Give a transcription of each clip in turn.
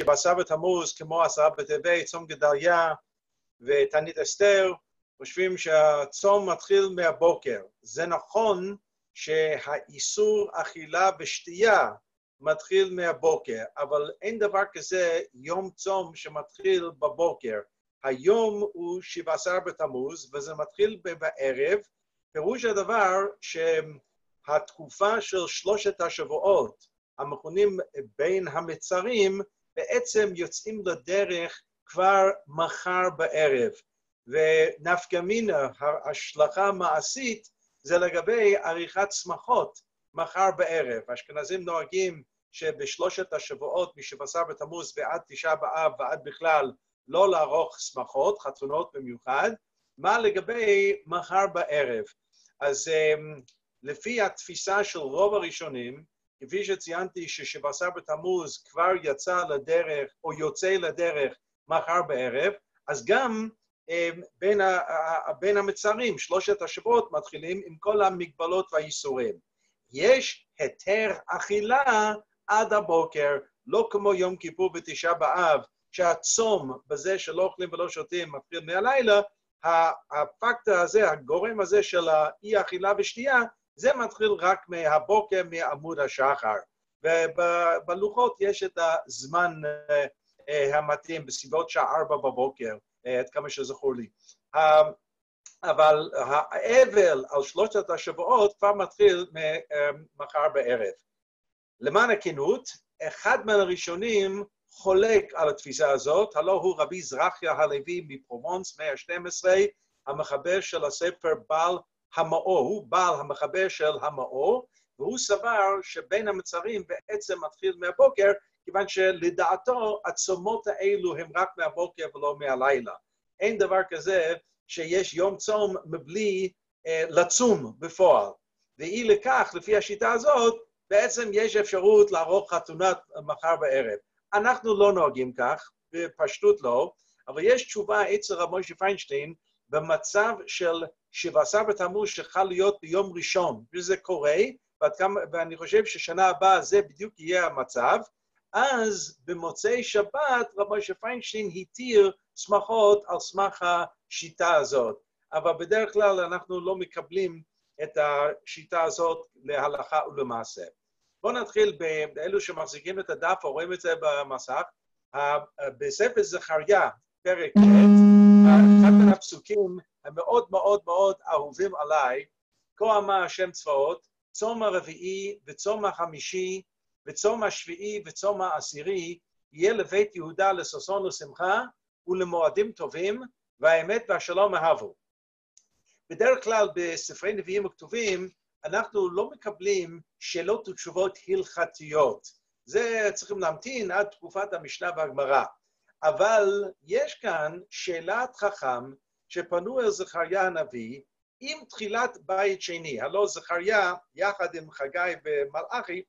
שבעשרה בתמוז, כמו עשרה בטבת, צום גדליה ותענית אסתר, חושבים שהצום מתחיל מהבוקר. זה נכון שהאיסור אכילה ושתייה מתחיל מהבוקר, אבל אין דבר כזה יום צום שמתחיל בבוקר. היום הוא 17 בתמוז, וזה מתחיל בערב. פירוש הדבר שהתקופה של שלושת השבועות, המכונים בין המצרים, בעצם יוצאים לדרך כבר מחר בערב. ונפקא מינה, ההשלכה המעשית, זה לגבי עריכת שמחות מחר בערב. האשכנזים נוהגים שבשלושת השבועות, מ-17 בתמוז ועד תשעה באב ועד בכלל, לא לערוך שמחות, חתונות במיוחד. מה לגבי מחר בערב? אז um, לפי התפיסה של רוב הראשונים, כפי שציינתי ש-17 בתמוז כבר יצא לדרך, או יוצא לדרך מחר בערב, אז גם um, בין, ה, בין המצרים, שלושת השבועות מתחילים עם כל המגבלות והאיסורים. יש היתר אכילה עד הבוקר, לא כמו יום כיפור בתשעה באב, שהצום בזה שלא אוכלים ולא שותים מתחיל מהלילה, הפקטור הזה, הגורם הזה של האי-אכילה ושתייה, זה מתחיל רק מהבוקר, מעמוד השחר. ובלוחות יש את הזמן uh, המתאים, בסביבות שעה ארבע בבוקר, uh, עד כמה שזכור לי. Uh, אבל האבל על שלושת השבועות כבר מתחיל מחר בערב. למען הכנות, אחד מהראשונים חולק על התפיסה הזאת, הלא הוא רבי זרחיה הלוי מפרומונס, מאה ה-12, המחבר של הספר בעל המאור, הוא בעל המחבר של המאור, והוא סבר שבין המצרים בעצם מתחיל מהבוקר, כיוון שלדעתו הצומות האלו הם רק מהבוקר ולא מהלילה. אין דבר כזה שיש יום צום מבלי אה, לצום בפועל. ואי לכך, לפי השיטה הזאת, בעצם יש אפשרות לערוך חתונת מחר בערב. אנחנו לא נוהגים כך, בפשטות לא, אבל יש תשובה אצל רב משה פיינשטיין במצב של 17 בתמוז שחל להיות ביום ראשון, וזה קורה, כמה, ואני חושב ששנה הבאה זה בדיוק יהיה המצב, אז במוצאי שבת רב משה פיינשטיין התיר שמחות על סמך השיטה הזאת. אבל בדרך כלל אנחנו לא מקבלים את השיטה הזאת להלכה ולמעשה. בואו נתחיל באלו שמחזיקים את הדף או רואים את זה במסך. בספר זכריה, פרק אחד מן הפסוקים המאוד מאוד מאוד אהובים עליי, כה אמר השם צבאות, צום הרביעי וצום החמישי וצום השביעי וצום העשירי יהיה לבית יהודה לששון ושמחה ולמועדים טובים, והאמת והשלום אהבו. בדרך כלל בספרי נביאים הכתובים אנחנו לא מקבלים שאלות ותשובות הלכתיות. זה צריכים להמתין עד תקופת המשנה והגמרא. אבל יש כאן שאלת חכם שפנו אל זכריה הנביא עם תחילת בית שני. הלא זכריה, יחד עם חגי ומלאכי,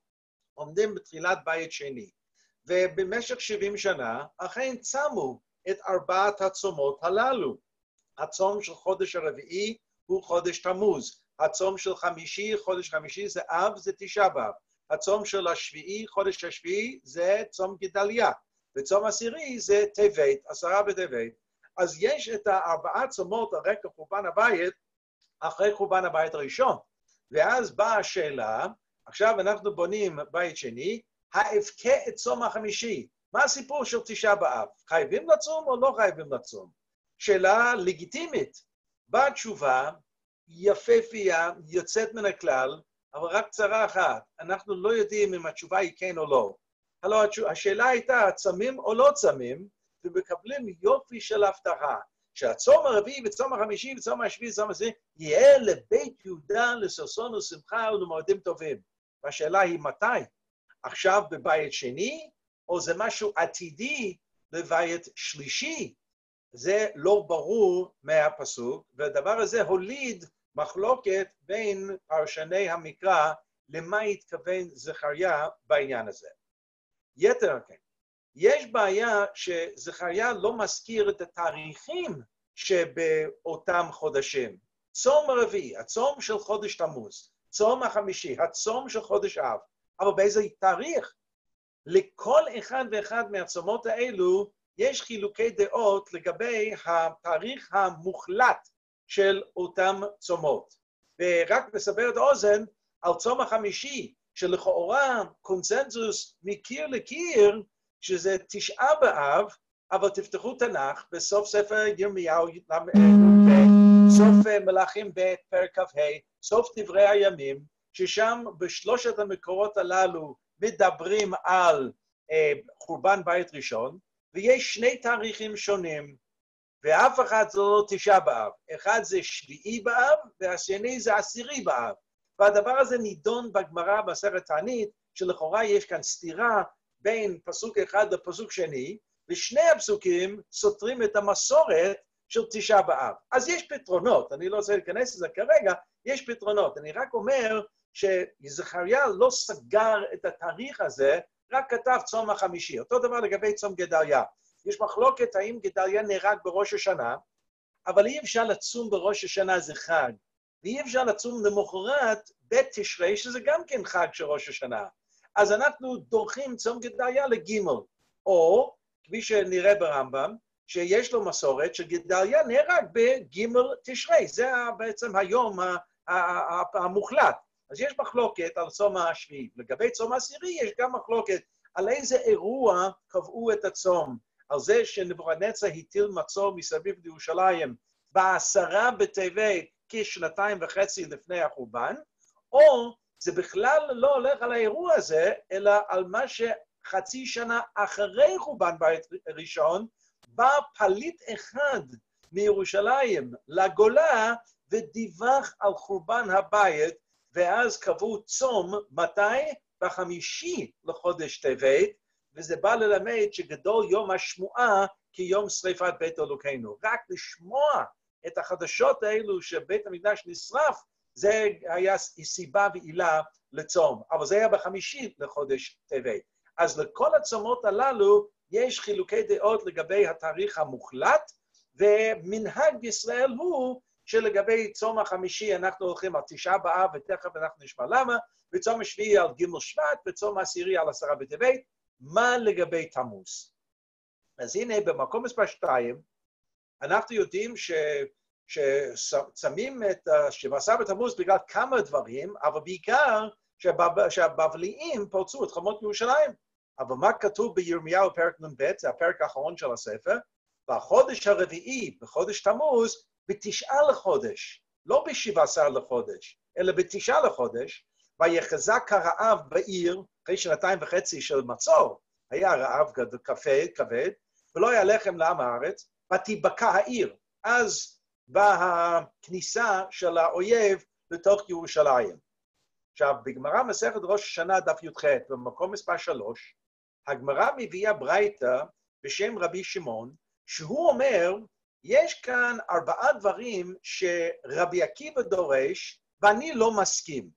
עומדים בתחילת בית שני. ובמשך 70 שנה אכן צמו את ארבעת הצומות הללו. הצום של חודש הרביעי הוא חודש תמוז, הצום של חמישי, חודש חמישי זה אב, זה תשעה באב. הצום של השביעי, חודש השביעי, זה צום גדליה. וצום עשירי זה טבת, עשרה בטבת. אז יש את הארבעה צומות על רקע חורבן הבית, אחרי חורבן הבית הראשון. ואז באה השאלה, עכשיו אנחנו בונים בית שני, האבכה את צום החמישי. מה הסיפור של תשעה באב? חייבים לצום או לא חייבים לצום? שאלה לגיטימית. באה תשובה יפהפייה, יוצאת מן הכלל, אבל רק צרה אחת, אנחנו לא יודעים אם התשובה היא כן או לא. הלוא השאלה הייתה, צמים או לא צמים, ומקבלים יופי של הבטחה, שהצום הרביעי וצום החמישי וצום השביעי וצום הזה, יהיה לבית יהודה לששון ושמחה ולמועדים טובים. והשאלה היא מתי? עכשיו בבית שני, או זה משהו עתידי בבית שלישי? זה לא ברור מהפסוק, והדבר הזה הוליד מחלוקת בין פרשני המקרא למה התכוון זכריה בעניין הזה. יתר כן, יש בעיה שזכריה לא מזכיר את התאריכים שבאותם חודשים. צום הרביעי, הצום של חודש תמוז, צום החמישי, הצום של חודש אב, אבל באיזה תאריך? לכל אחד ואחד מהצומות האלו יש חילוקי דעות לגבי התאריך המוחלט של אותם צומות. ורק לסבר את האוזן, על צום החמישי, שלכאורה קונצנזוס מקיר לקיר, שזה תשעה באב, אבל תפתחו תנ"ך בסוף ספר ירמיהו סוף מלאכים ב', פרק כ"ה, סוף דברי הימים, ששם בשלושת המקורות הללו מדברים על אה, חורבן בית ראשון, ויש שני תאריכים שונים, ואף אחד זה לא תשעה באב. אחד זה שביעי באב, והשני זה עשירי באב. והדבר הזה נידון בגמרא בסרט תענית, שלכאורה יש כאן סתירה בין פסוק אחד לפסוק שני, ושני הפסוקים סותרים את המסורת של תשעה באב. אז יש פתרונות, אני לא רוצה להיכנס לזה כרגע, יש פתרונות. אני רק אומר שזכריה לא סגר את התאריך הזה, רק כתב צום החמישי. אותו דבר לגבי צום גדליה. יש מחלוקת האם גדליה נהרג בראש השנה, אבל אי אפשר לצום בראש השנה זה חג, ואי אפשר לצום למחרת בית תשרי, שזה גם כן חג של ראש השנה. אז אנחנו דורכים צום גדליה לגימל, או, כפי שנראה ברמב"ם, שיש לו מסורת שגדליה נהרג בגימל תשרי, זה בעצם היום המוחלט. אז יש מחלוקת על צום השביעי. לגבי צום העשירי יש גם מחלוקת על איזה אירוע קבעו את הצום. על זה שנבוכדנצר הטיל מצור מסביב לירושלים בעשרה בטבת כשנתיים וחצי לפני החורבן, או זה בכלל לא הולך על האירוע הזה, אלא על מה שחצי שנה אחרי חורבן בית ראשון, בא פליט אחד מירושלים לגולה ודיווח על חורבן הבית, ואז קבעו צום, מתי? בחמישי לחודש טבת, וזה בא ללמד שגדול יום השמועה כיום שריפת בית אלוקינו. רק לשמוע את החדשות האלו שבית המקדש נשרף, זה היה סיבה ועילה לצום. אבל זה היה בחמישי לחודש טבת. אז לכל הצומות הללו יש חילוקי דעות לגבי התאריך המוחלט, ומנהג בישראל הוא שלגבי צום החמישי אנחנו הולכים על תשעה באב, ותכף אנחנו נשמע למה, וצום השביעי על ג' שבט, וצום העשירי על עשרה בטבת. מה לגבי תמוז? אז הנה, במקום מספר שתיים, אנחנו יודעים ש... ששמים את שבעשר בתמוז בגלל כמה דברים, אבל בעיקר שהבב... שהבבליים פרצו את חומות ירושלים. אבל מה כתוב בירמיהו פרק נ"ב, זה הפרק האחרון של הספר? בחודש הרביעי, בחודש תמוז, בתשעה לחודש, לא בשבע עשר לחודש, אלא בתשעה לחודש, ויחזק הרעב בעיר, אחרי שנתיים וחצי של מצור, היה רעב כבד, ולא היה לחם לעם הארץ, ותיבקע העיר. אז באה הכניסה של האויב לתוך ירושלים. עכשיו, בגמרא מסכת ראש השנה, דף י"ח, במקום מספר שלוש, הגמרא מביאה ברייתא בשם רבי שמעון, שהוא אומר, יש כאן ארבעה דברים שרבי עקיבא דורש, ואני לא מסכים.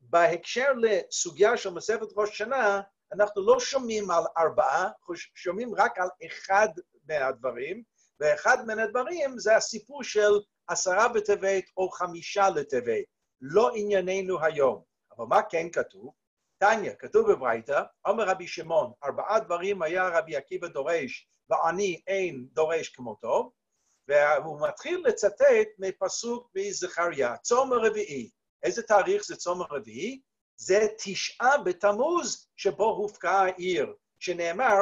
בהקשר לסוגיה של מסכת ראש השנה, אנחנו לא שומעים על ארבעה, שומעים רק על אחד מהדברים, ואחד מן הדברים זה הסיפור של עשרה בטבת או חמישה לטבת. לא ענייננו היום. אבל מה כן כתוב? תניא, כתוב בברייתא, אומר רבי שמעון, ארבעה דברים היה רבי עקיבא דורש, ואני אין דורש כמותו, והוא מתחיל לצטט מפסוק מזכריה, צום הרביעי. איזה תאריך זה צום הרביעי? זה תשעה בתמוז שבו הופקעה העיר, שנאמר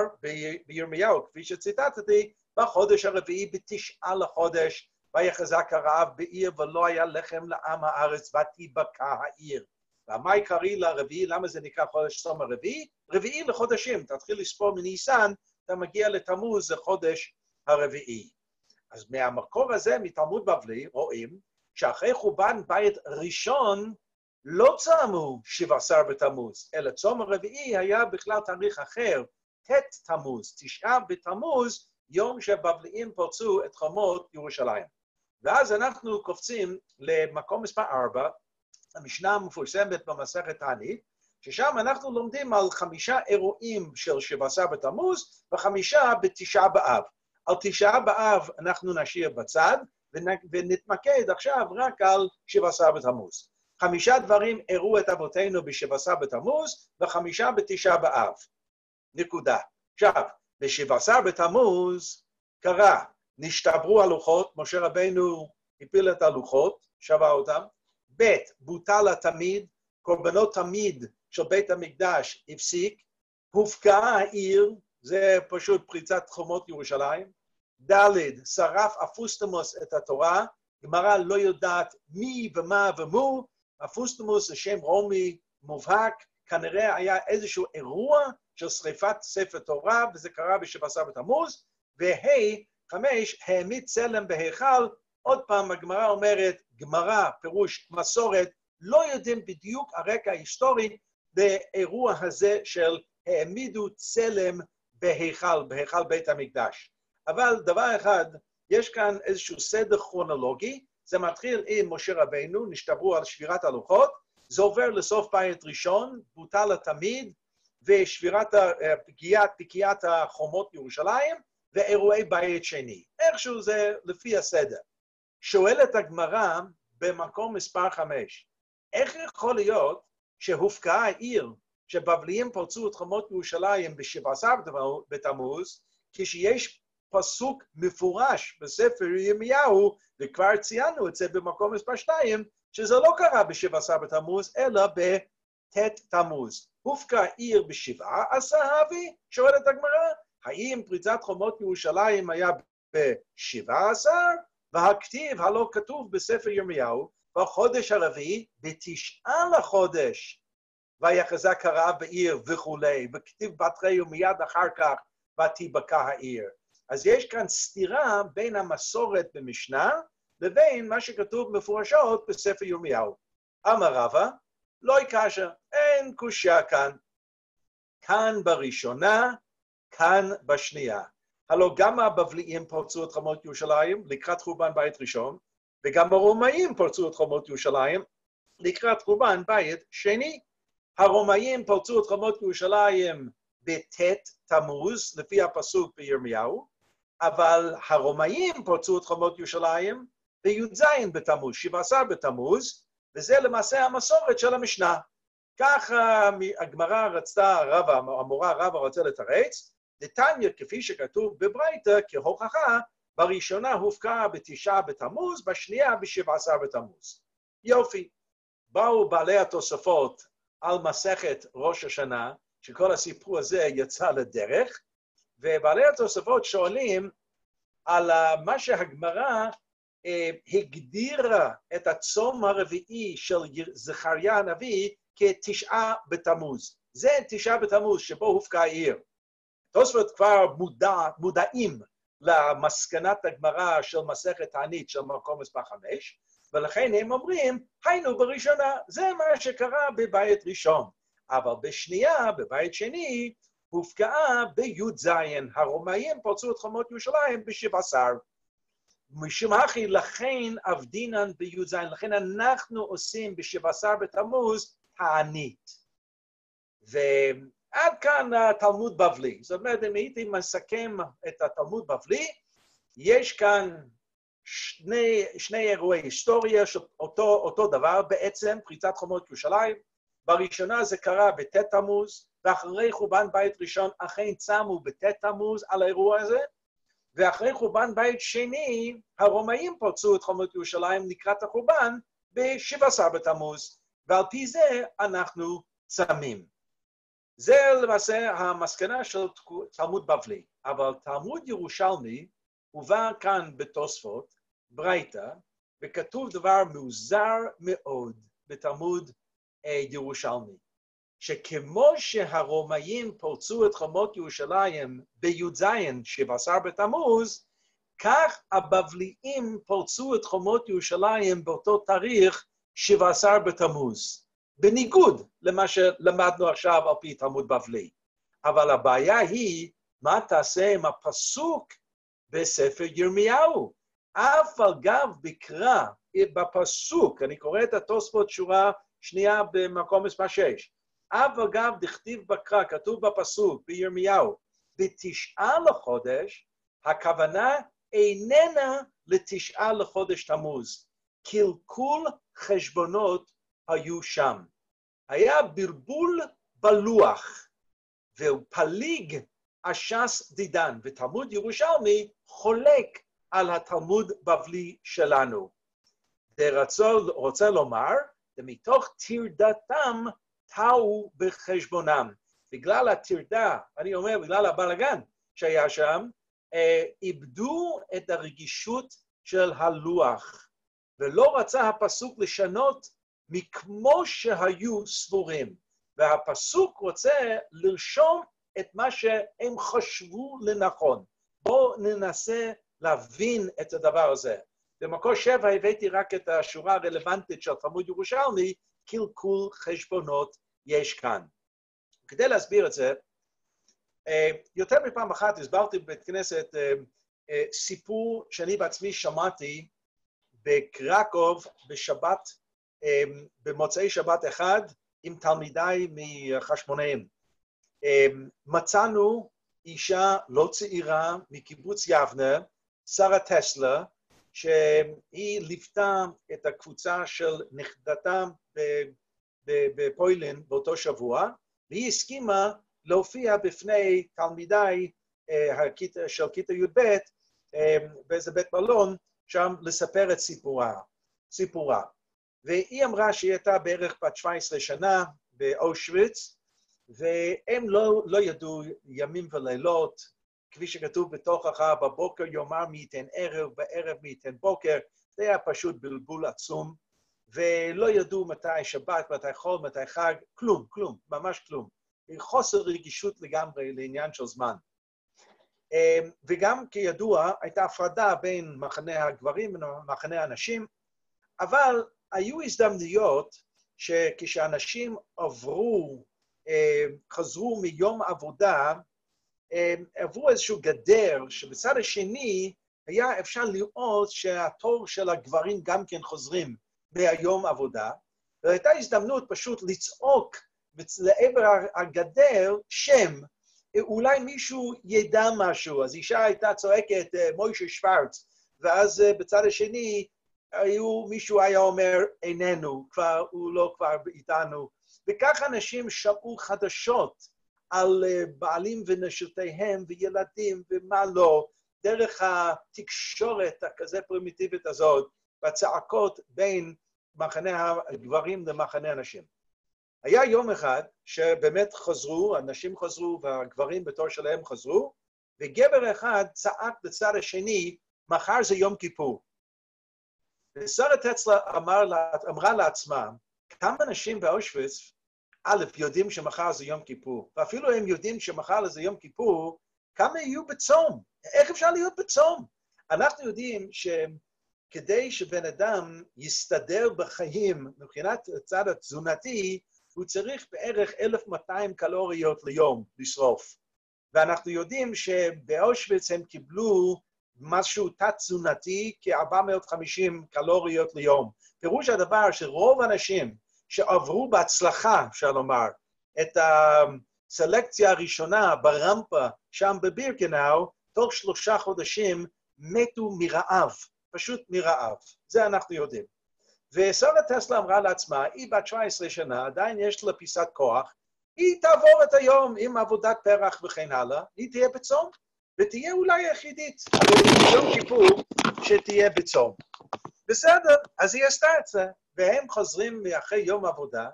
בירמיהו, כפי שציטטתי, בחודש הרביעי בתשעה לחודש, ויחזק הרעב בעיר ולא היה לחם לעם הארץ ותיבקע העיר. ומה עיקרי לרביעי, למה זה נקרא חודש צום הרביעי? רביעי לחודשים, תתחיל לספור מניסן, אתה מגיע לתמוז, זה חודש הרביעי. אז מהמקור הזה, מתלמוד בבלי, רואים שאחרי חורבן בית ראשון, לא צמו שבע עשר בתמוז, אלא צום הרביעי היה בכלל תאריך אחר, ט' תמוז, תשעה בתמוז, יום שהבבליים פרצו את חומות ירושלים. ואז אנחנו קופצים למקום מספר ארבע, המשנה המפורסמת במסכת תענית, ששם אנחנו לומדים על חמישה אירועים של שבע עשר בתמוז וחמישה בתשעה באב. על תשעה באב אנחנו נשאיר בצד, ונתמקד עכשיו רק על שבע עשר בתמוז. חמישה דברים אירעו את אבותינו בשבע עשר בתמוז, וחמישה בתשעה באב. נקודה. עכשיו, ב-17 בתמוז קרה, נשתברו הלוחות, משה רבנו הפיל את הלוחות, שבה אותם, ב', בוטל התמיד, קורבנות תמיד של בית המקדש הפסיק, הופקעה העיר, זה פשוט פריצת חומות ירושלים, ד', שרף אפוסטמוס את התורה, גמרא לא יודעת מי ומה ומו, אפוסטמוס זה שם רומי מובהק, כנראה היה איזשהו אירוע של שריפת ספר תורה, וזה קרה ב-17 בתמוז, וה' חמש, העמיד צלם בהיכל, עוד פעם הגמרא אומרת, גמרא, פירוש מסורת, לא יודעים בדיוק הרקע ההיסטורי באירוע הזה של העמידו צלם בהיכל, בהיכל בית המקדש. אבל דבר אחד, יש כאן איזשהו סדר כרונולוגי, זה מתחיל עם משה רבנו, נשתברו על שבירת הלוחות, זה עובר לסוף בית ראשון, בוטל התמיד, ושבירת, פגיעת, פגיעת החומות ירושלים, ואירועי בית שני. איכשהו זה לפי הסדר. שואלת הגמרא במקום מספר חמש, איך יכול להיות שהופקעה העיר, שבבליים פרצו את חומות ירושלים ב-17 בתמוז, כשיש פסוק מפורש בספר ירמיהו, וכבר ציינו את זה במקום מספר 2, שזה לא קרה ב-17 בתמוז, אלא בט' תמוז. הופקע עיר בשבעה עשה אבי? שואלת הגמרא, האם פריצת חומות ירושלים היה בשבעה עשר, והכתיב הלא כתוב בספר ירמיהו, בחודש הרביעי, בתשעה לחודש, ויחזק הרב בעיר וכולי, וכתיב בתרי ומיד אחר כך ותיבקע העיר. אז יש כאן סתירה בין המסורת במשנה לבין מה שכתוב מפורשות בספר ירמיהו. אמר רבא, לא יקשה, אין קושייה כאן. כאן בראשונה, כאן בשנייה. הלא גם הבבליים פרצו את חומות ירושלים לקראת חורבן בית ראשון, וגם הרומאים פרצו את חומות ירושלים לקראת חורבן בית שני. הרומאים פרצו את חומות ירושלים בט' תמוז, לפי הפסוק בירמיהו, אבל הרומאים פרצו את חומות ירושלים בי"ז בתמוז, 17 בתמוז, וזה למעשה המסורת של המשנה. ככה הגמרא רצתה, רבא, המורה רבא רוצה לתרץ, נתניה, כפי שכתוב בברייתא, כהוכחה, בראשונה הופקעה בתשעה בתמוז, בשנייה בשבע עשר בתמוז. יופי. באו בעלי התוספות על מסכת ראש השנה, שכל הסיפור הזה יצא לדרך, ובעלי התוספות שואלים על מה שהגמרא הגדירה את הצום הרביעי של זכריה הנביא כתשעה בתמוז. זה תשעה בתמוז שבו הופקה העיר. תוספות כבר מודע, מודעים למסקנת הגמרא של מסכת תענית של מקום מספר חמש, ולכן הם אומרים, היינו בראשונה, זה מה שקרה בבית ראשון. אבל בשנייה, בבית שני, הופקעה בי"ז, הרומאים פרצו את חומות ירושלים בשבע עשר. משום הכי, לכן עבדינן בי"ז, לכן אנחנו עושים בשבע עשר בתמוז תענית. ועד כאן התלמוד בבלי. זאת אומרת, אם הייתי מסכם את התלמוד בבלי, יש כאן שני, שני אירועי היסטוריה של אותו, אותו דבר, בעצם פריצת חומות ירושלים. בראשונה זה קרה בט' תמוז, ואחרי חורבן בית ראשון אכן צמו בט' תמוז על האירוע הזה, ואחרי חורבן בית שני, הרומאים פרצו את חומות ירושלים לקראת החורבן ב-17 בתמוז, ועל פי זה אנחנו צמים. זה למעשה המסקנה של תלמוד בבלי, אבל תלמוד ירושלמי הובא כאן בתוספות, ברייתא, וכתוב דבר מוזר מאוד בתלמוד אה, ירושלמי. שכמו שהרומאים פרצו את חומות ירושלים בי"ז, 17 בתמוז, כך הבבליים פרצו את חומות ירושלים באותו תאריך, 17 בתמוז, בניגוד למה שלמדנו עכשיו על פי תלמוד בבלי. אבל הבעיה היא, מה תעשה עם הפסוק בספר ירמיהו? אף על גב בקרא בפסוק, אני קורא את התוספות שורה שנייה במקום מספר 6, אף אגב דכתיב בקרא, כתוב בפסוק בירמיהו, בתשעה לחודש, הכוונה איננה לתשעה לחודש תמוז. קלקול חשבונות היו שם. היה בלבול בלוח, והוא פליג הש"ס דידן, ותלמוד ירושלמי חולק על התלמוד בבלי שלנו. זה רוצה לומר, ומתוך טרדתם טעו בחשבונם. בגלל הטרדה, אני אומר, בגלל הבלאגן שהיה שם, אה, איבדו את הרגישות של הלוח, ולא רצה הפסוק לשנות מכמו שהיו סבורים. והפסוק רוצה לרשום את מה שהם חשבו לנכון. בואו ננסה להבין את הדבר הזה. במקור שבע הבאתי רק את השורה הרלוונטית של תלמוד ירושלמי, קלקול חשבונות יש כאן. כדי להסביר את זה, אה, יותר מפעם אחת הסברתי בבית כנסת אה, אה, סיפור שאני בעצמי שמעתי בקרקוב בשבת, במוצאי שבת אחד, עם תלמידיי מחשמונאים. מצאנו אישה לא צעירה מקיבוץ יבנה, שרה טסלה, שהיא ליוותה את הקבוצה של נכדתה בפוילין באותו שבוע, והיא הסכימה להופיע בפני תלמידיי uh, של כיתה י"ב um, באיזה בית מלון, שם לספר את סיפורה. סיפורה. והיא אמרה שהיא הייתה בערך בת 17 שנה באושוויץ, והם לא, לא ידעו ימים ולילות, כפי שכתוב בתוכך, בבוקר יאמר מי ייתן ערב, בערב מי ייתן בוקר, זה היה פשוט בלבול עצום, ולא ידעו מתי שבת, מתי חול, מתי חג, כלום, כלום, ממש כלום. חוסר רגישות לגמרי לעניין של זמן. אמ, וגם כידוע, הייתה הפרדה בין מחנה הגברים ומחנה הנשים, אבל היו הזדמנויות שכשאנשים עברו, אמ, חזרו מיום עבודה, עברו איזשהו גדר, שבצד השני היה אפשר לראות שהתור של הגברים גם כן חוזרים מהיום עבודה, והייתה הזדמנות פשוט לצעוק לעבר הגדר שם, אולי מישהו ידע משהו. אז אישה הייתה צועקת, אה, מוישה שוורץ, ואז אה, בצד השני, היו, מישהו היה אומר, איננו, כבר, הוא לא כבר איתנו. וכך אנשים שמעו חדשות על אה, בעלים ונשותיהם וילדים ומה לא, דרך התקשורת הכזה פרימיטיבית הזאת, בצעקות בין מחנה הגברים למחנה הנשים. היה יום אחד שבאמת חזרו, הנשים חזרו והגברים בתור שלהם חזרו, וגבר אחד צעק לצד השני, מחר זה יום כיפור. ושרה טצלה אמר, אמרה לעצמה, כמה אנשים באושוויץ, א', יודעים שמחר זה יום כיפור, ואפילו הם יודעים שמחר זה יום כיפור, כמה יהיו בצום? איך אפשר להיות בצום? אנחנו יודעים שכדי שבן אדם יסתדר בחיים מבחינת הצד התזונתי, הוא צריך בערך 1,200 קלוריות ליום לשרוף. ואנחנו יודעים שבאושוויץ הם קיבלו משהו תת-תזונתי, כ-450 קלוריות ליום. פירוש הדבר שרוב האנשים שעברו בהצלחה, אפשר לומר, את הסלקציה הראשונה ברמפה שם בבירקנאו, תוך שלושה חודשים מתו מרעב, פשוט מרעב. זה אנחנו יודעים. ושרה טסלה אמרה לעצמה, היא בת 17 שנה, עדיין יש לה פיסת כוח, היא תעבור את היום עם עבודת פרח וכן הלאה, היא תהיה בצום, ותהיה אולי היחידית, אבל יום כיפור שתהיה בצום. בסדר, אז היא עשתה את זה, והם חוזרים מאחרי יום עבודה,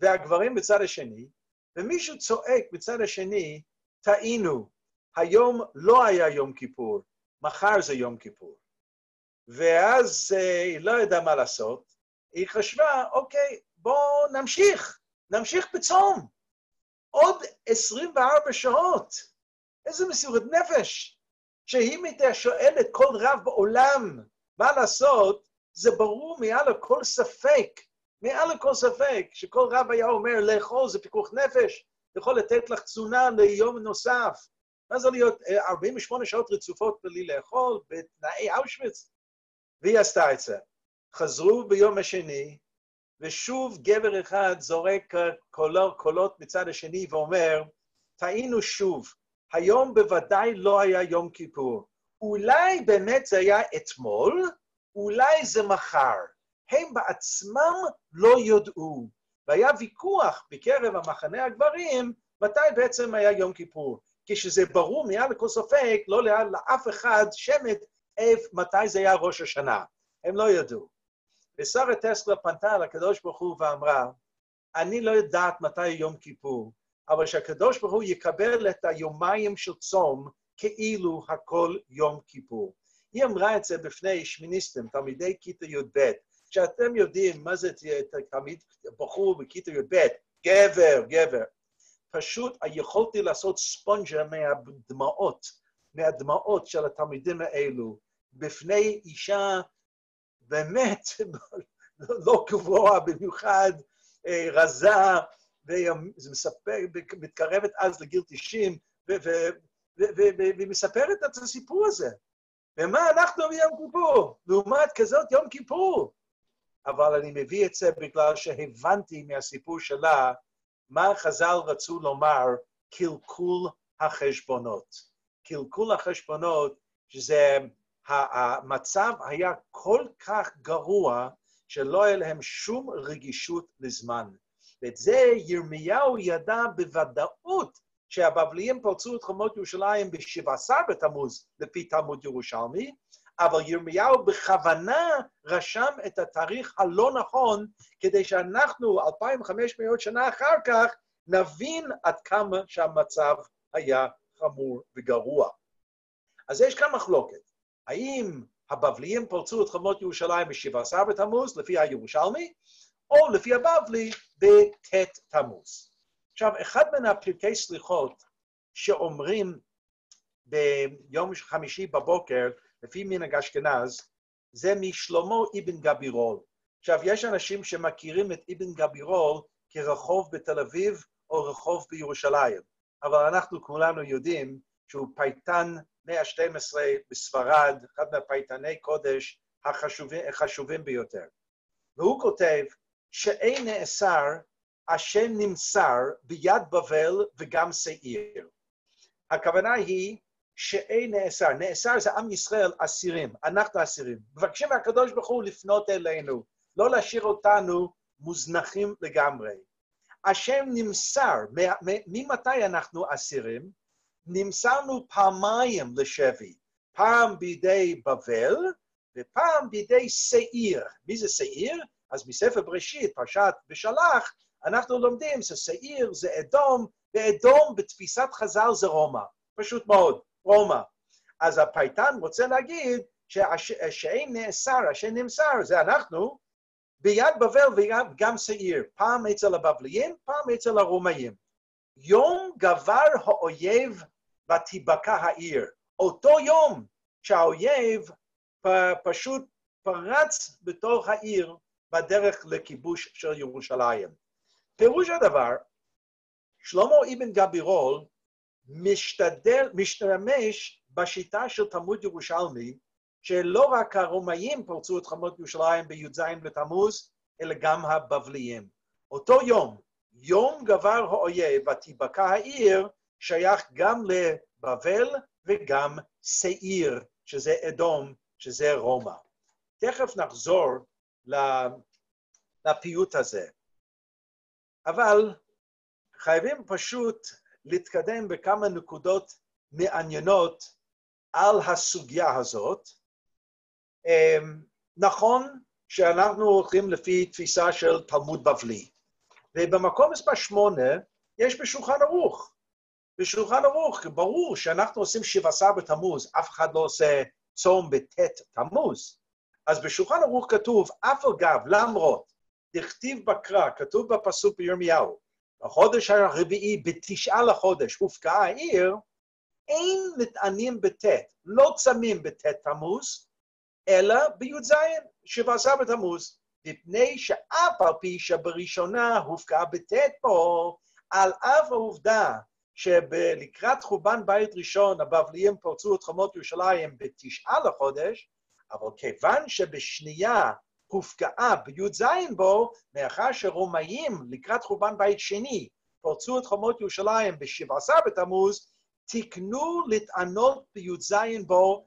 והגברים בצד השני, ומישהו צועק בצד השני, טעינו, היום לא היה יום כיפור, מחר זה יום כיפור. ואז אה, היא לא ידעה מה לעשות, היא חשבה, אוקיי, בואו נמשיך, נמשיך בצום. עוד 24 שעות. איזה מסירות נפש. שאם היית שואלת כל רב בעולם מה לעשות, זה ברור מעל לכל ספק, מעל לכל ספק, שכל רב היה אומר, לאכול זה פיקוח נפש, יכול לתת לך תזונה ליום נוסף. מה זה להיות 48 אה, שעות רצופות בלי לאכול, בתנאי אושוויץ? והיא עשתה את זה. חזרו ביום השני, ושוב גבר אחד זורק קולות, קולות מצד השני ואומר, טעינו שוב, היום בוודאי לא היה יום כיפור. אולי באמת זה היה אתמול, אולי זה מחר. הם בעצמם לא ידעו. והיה ויכוח בקרב המחנה הגברים, מתי בעצם היה יום כיפור? כשזה ברור מעל לכל ספק, לא ליד לאף אחד שמץ מתי זה היה ראש השנה. הם לא ידעו. ושרה טסלה פנתה לקדוש ברוך הוא ואמרה, אני לא יודעת מתי יום כיפור, אבל שהקדוש ברוך הוא יקבל את היומיים של צום כאילו הכל יום כיפור. היא אמרה את זה בפני שמיניסטים, תלמידי כיתה י"ב, שאתם יודעים מה זה תלמיד בחור בכיתה י"ב, גבר, גבר. פשוט יכולתי לעשות ספונג'ה מהדמעות, מהדמעות של התלמידים האלו, בפני אישה באמת לא גבוהה במיוחד, אה, רזה, ומתקרבת אז לגיל 90, והיא מספרת את הסיפור הזה. ומה אנחנו ביום כיפור? לעומת כזאת יום כיפור. אבל אני מביא את זה בגלל שהבנתי מהסיפור שלה מה חז"ל רצו לומר, קלקול החשבונות. קלקול החשבונות, שזה, המצב היה כל כך גרוע, שלא היה להם שום רגישות לזמן. ואת זה ירמיהו ידע בוודאות שהבבליים פרצו את חומות ירושלים ב-17 בתמוז, לפי תלמוד ירושלמי, אבל ירמיהו בכוונה רשם את התאריך הלא נכון, כדי שאנחנו, 2,500 שנה אחר כך, נבין עד כמה שהמצב היה חמור וגרוע. אז יש כאן מחלוקת. האם הבבליים פרצו את חומות ירושלים ב-17 בתמוז, לפי הירושלמי, או לפי הבבלי בט' תמוז. עכשיו, אחד מן הפרקי סליחות שאומרים ביום חמישי בבוקר, לפי מנהג אשכנז, זה משלמה אבן גבירול. עכשיו, יש אנשים שמכירים את אבן גבירול כרחוב בתל אביב או רחוב בירושלים, אבל אנחנו כולנו יודעים שהוא פייטן מאה ה-12 בספרד, אחד מהפייטני קודש החשובים, החשובים ביותר. והוא כותב שאין נאסר אשר נמסר ביד בבל וגם שעיר. הכוונה היא שאין נאסר. נאסר זה עם ישראל אסירים, אנחנו אסירים. מבקשים מהקדוש ברוך הוא לפנות אלינו, לא להשאיר אותנו מוזנחים לגמרי. השם נמסר, ממתי אנחנו אסירים? נמסרנו פעמיים לשבי, פעם בידי בבל ופעם בידי שעיר. מי זה שעיר? אז מספר בראשית, פרשת בשלח, אנחנו לומדים ששעיר זה אדום, ואדום בתפיסת חז"ל זה רומא. פשוט מאוד, רומא. אז הפייטן רוצה להגיד שאין נאסר, אשר נמסר, זה אנחנו, ביד בבל וגם שעיר, פעם אצל הבבליים, פעם אצל הרומאים. יום גבר האויב ותיבקע העיר. אותו יום שהאויב פשוט פרץ בתוך העיר בדרך לכיבוש של ירושלים. פירוש הדבר, שלמה אבן גבירול משתדל, משתמש בשיטה של תלמוד ירושלמי, שלא רק הרומאים פרצו את חמות ירושלים בי"ז בתמוז, אלא גם הבבליים. אותו יום, יום גבר האויב ותיבקע העיר, שייך גם לבבל וגם שעיר, שזה אדום, שזה רומא. תכף נחזור לפיוט הזה. אבל חייבים פשוט להתקדם בכמה נקודות מעניינות על הסוגיה הזאת. אמ, נכון שאנחנו הולכים לפי תפיסה של תלמוד בבלי, ובמקום מספר שמונה יש בשולחן ערוך. בשולחן ערוך ברור שאנחנו עושים שבעשר בתמוז, אף אחד לא עושה צום בט' תמוז. אז בשולחן ערוך כתוב, אף על גב, למרות, דכתיב בקרא, כתוב בפסוק בירמיהו, בחודש הרביעי, בתשעה לחודש, הופקעה העיר, אין נטענים בט', לא צמים בט' תמוז, אלא בי"ז, שבע עשר בתמוז, מפני שאף על פי שבראשונה הופקעה בט' פה, על אף העובדה שלקראת חורבן בית ראשון הבבליים פרצו את חומות ירושלים בתשעה לחודש, אבל כיוון שבשנייה הופקעה בי"ז בו, מאחר שרומאים לקראת חורבן בית שני פרצו את חומות ירושלים ב-17 בתמוז, תקנו לטענות בי"ז בו,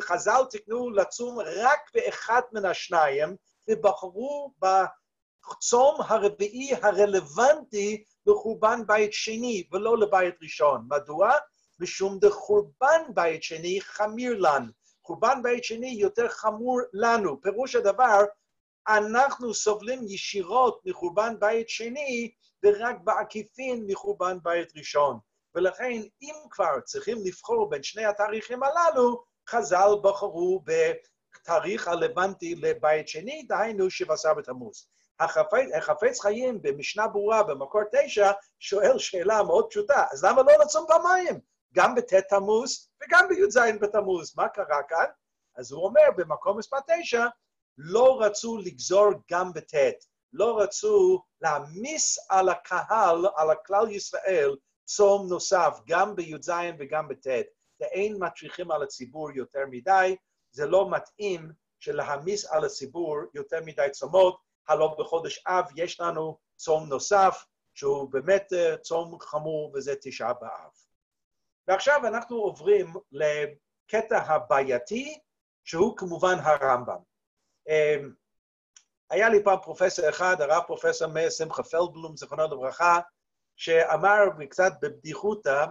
חז"ל תקנו לצום רק באחד מן השניים, ובחרו צום הרביעי הרלוונטי לחורבן בית שני ולא לבית ראשון. מדוע? משום דחורבן בית שני חמיר לנו. חורבן בית שני יותר חמור לנו. פירוש הדבר, אנחנו סובלים ישירות מחורבן בית שני ורק בעקיפין מחורבן בית ראשון. ולכן, אם כבר צריכים לבחור בין שני התאריכים הללו, חז"ל בחרו בתאריך הרלוונטי לבית שני, דהיינו 17 בתמוז. החפץ, החפץ חיים במשנה ברורה במקור תשע שואל שאלה מאוד פשוטה, אז למה לא לצום פעמיים? גם בט' תמוז וגם בי"ז בתמוז. מה קרה כאן? אז הוא אומר במקום מספר תשע, לא רצו לגזור גם בט', לא רצו להעמיס על הקהל, על הכלל ישראל, צום נוסף, גם בי"ז וגם בט'. ואין מטריחים על הציבור יותר מדי, זה לא מתאים שלהעמיס על הציבור יותר מדי צומות, הלא בחודש אב יש לנו צום נוסף, שהוא באמת צום חמור, וזה תשעה באב. ועכשיו אנחנו עוברים לקטע הבעייתי, שהוא כמובן הרמב"ם. היה לי פעם פרופסור אחד, הרב פרופסור מאיר שמחה פלדבלום, זיכרונו לברכה, שאמר קצת בבדיחותא,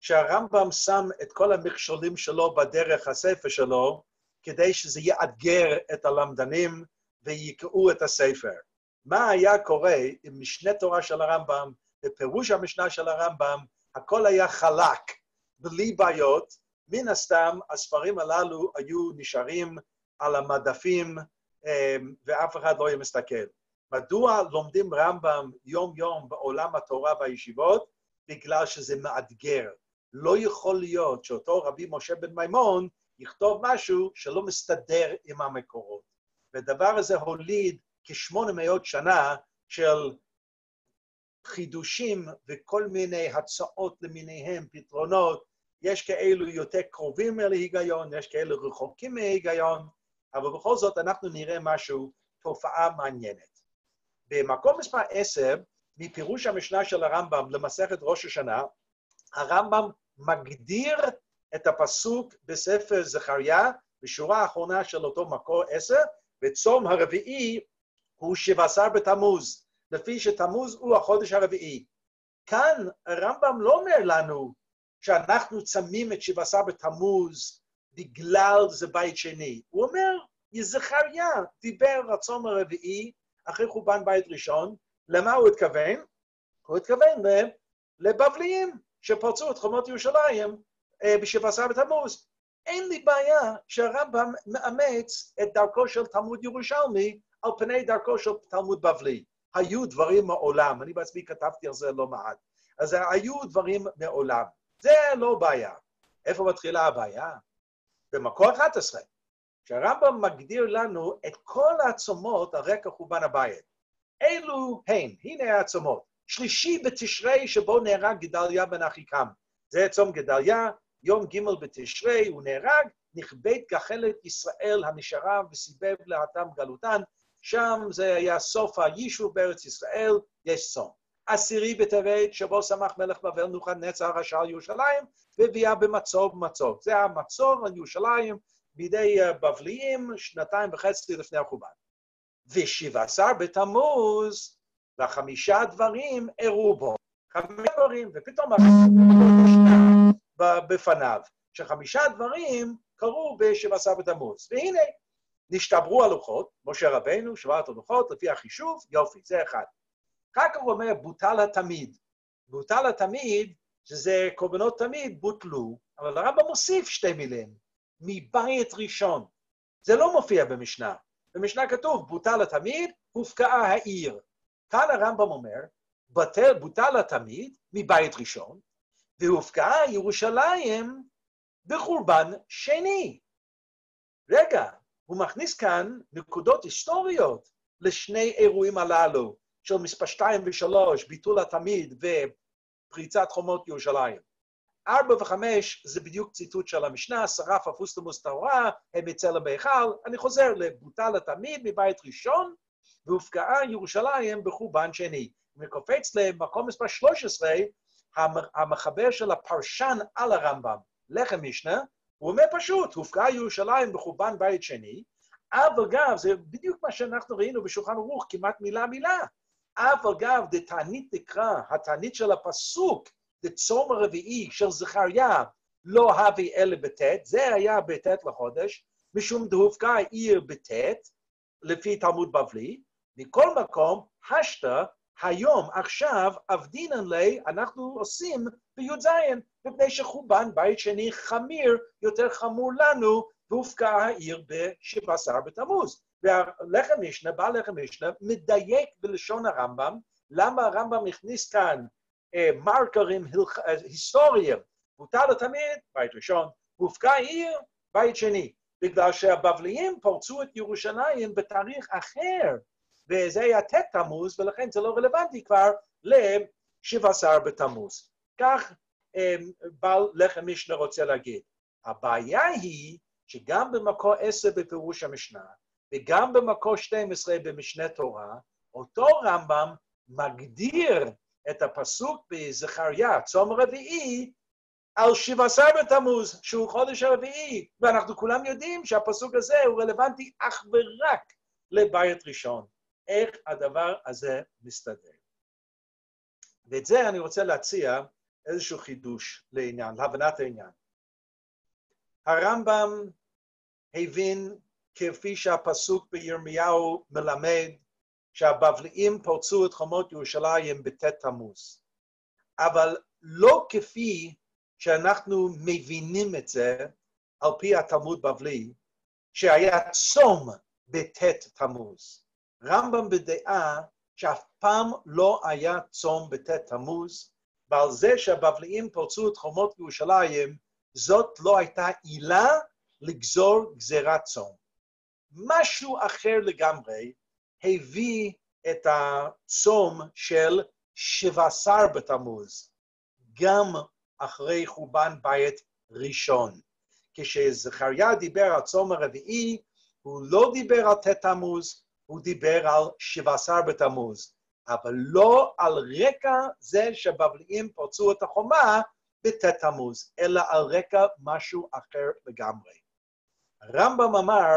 שהרמב"ם שם את כל המכשולים שלו בדרך הספר שלו, כדי שזה יאתגר את הלמדנים ויקראו את הספר. מה היה קורה אם משנה תורה של הרמב"ם, בפירוש המשנה של הרמב"ם, הכל היה חלק, בלי בעיות, מן הסתם הספרים הללו היו נשארים על המדפים אמ, ואף אחד לא היה מסתכל. מדוע לומדים רמב"ם יום-יום בעולם התורה והישיבות? בגלל שזה מאתגר. לא יכול להיות שאותו רבי משה בן מימון יכתוב משהו שלא מסתדר עם המקורות. והדבר הזה הוליד כ-800 שנה של חידושים וכל מיני הצעות למיניהם, פתרונות. יש כאלו יותר קרובים אל ההיגיון, יש כאלו רחוקים מההיגיון, אבל בכל זאת אנחנו נראה משהו, תופעה מעניינת. במקום מספר 10, מפירוש המשנה של הרמב"ם למסכת ראש השנה, הרמב"ם מגדיר את הפסוק בספר זכריה, בשורה האחרונה של אותו מקור 10, וצום הרביעי הוא 17 בתמוז, לפי שתמוז הוא החודש הרביעי. כאן הרמב"ם לא אומר לנו שאנחנו צמים את 17 בתמוז בגלל זה בית שני. הוא אומר, זכריה דיבר הצום הרביעי אחרי חורבן בית ראשון, למה הוא התכוון? הוא התכוון לבבליים שפרצו את חומות ירושלים אה, ב-17 בתמוז. אין לי בעיה שהרמב"ם מאמץ את דרכו של תלמוד ירושלמי על פני דרכו של תלמוד בבלי. היו דברים מעולם, אני בעצמי כתבתי על זה לא מעט. אז היו דברים מעולם. זה לא בעיה. איפה מתחילה הבעיה? במקור 11, שהרמב"ם מגדיר לנו את כל העצומות על רקע חורבן הבית. אלו הן, הנה העצומות. שלישי בתשרי שבו נהרג גדליה בן אחיקם. זה צום גדליה, יום ג' בתשרי הוא נהרג, נכבד גחלת ישראל הנשארה וסיבב להתם גלותן, שם זה היה סוף היישוב בארץ ישראל, יש צום. עשירי בטבת, שבו שמח מלך בבל נצר רשע על ירושלים, והביאה במצור במצור. זה המצור על ירושלים בידי בבליים שנתיים וחצי לפני החורבן. ושבע עשר בתמוז, והחמישה דברים אירעו בו. חמישה דברים, ופתאום בפניו, שחמישה דברים קרו בשבע עשר בתמוז. והנה, נשתברו הלוחות, משה רבנו, שבעת הלוחות, לפי החישוב, יופי, זה אחד. אחר כך הוא אומר, בוטל התמיד. בוטל התמיד, שזה קורבנות תמיד, בוטלו, אבל הרמב"ם מוסיף שתי מילים, מבית ראשון. זה לא מופיע במשנה. במשנה כתוב, בוטל התמיד, הופקעה העיר. כאן הרמב"ם אומר, בטל, בוטל התמיד מבית ראשון, והופקעה ירושלים בחורבן שני. רגע, הוא מכניס כאן נקודות היסטוריות לשני אירועים הללו, של מספר 2 ו-3, ביטול התמיד ופריצת חומות ירושלים. 4 ו-5 זה בדיוק ציטוט של המשנה, שרף אפוסטמוס טהורה, הם יצא לבהיכל. אני חוזר לבוטל התמיד מבית ראשון, והופקעה ירושלים בחורבן שני. אם נקופץ למקום מספר 13, המחבר של הפרשן על הרמב"ם, לחם משנה, הוא אומר פשוט, הופקעה ירושלים בחורבן בית שני, אף אגב, זה בדיוק מה שאנחנו ראינו בשולחן ערוך, כמעט מילה מילה. אף אגב, דתענית נקרא, התענית של הפסוק, דצום הרביעי של זכריה, לא הביא אלה בט', זה היה בט' לחודש, משום דהופקה עיר בט', לפי תלמוד בבלי, מכל מקום, השתא, היום, עכשיו, עבדינן לי, אנחנו עושים בי"ז, מפני שחורבן בית שני חמיר, יותר חמור לנו, והופקע העיר בשבע עשר בתמוז. והלחם משנה, בעל לחם משנה, מדייק בלשון הרמב"ם, למה הרמב"ם הכניס כאן אה, מרקרים אה, היסטוריים, מותר לתמיד, בית ראשון, הופקע עיר, בית שני. בגלל שהבבליים פרצו את ירושלים בתאריך אחר, וזה היה ט' תמוז, ולכן זה לא רלוונטי כבר ל-17 בתמוז. כך אמ, בעל לחם משנה רוצה להגיד. הבעיה היא שגם במקור 10 בפירוש המשנה, וגם במקור 12 במשנה תורה, אותו רמב"ם מגדיר את הפסוק בזכריה, צום רביעי, על שבע עשר בתמוז, שהוא חודש הרביעי, ואנחנו כולם יודעים שהפסוק הזה הוא רלוונטי אך ורק לבית ראשון. איך הדבר הזה מסתדר? ואת זה אני רוצה להציע איזשהו חידוש לעניין, להבנת העניין. הרמב"ם הבין, כפי שהפסוק בירמיהו מלמד, שהבבליים פרצו את חומות ירושלים בט' תמוז. אבל לא כפי שאנחנו מבינים את זה על פי התלמוד בבלי, שהיה צום בט' תמוז. רמב"ם בדעה שאף פעם לא היה צום בט' תמוז, ועל זה שהבבליים פרצו את חומות ירושלים, זאת לא הייתה עילה לגזור גזירת צום. משהו אחר לגמרי הביא את הצום של שבע עשר בתמוז, גם אחרי חורבן בית ראשון. כשזכריה דיבר על צום הרביעי, הוא לא דיבר על ט' תמוז, הוא דיבר על שבע עשר בתמוז, אבל לא על רקע זה שבבליים פרצו את החומה בט' תמוז, אלא על רקע משהו אחר לגמרי. הרמב"ם אמר,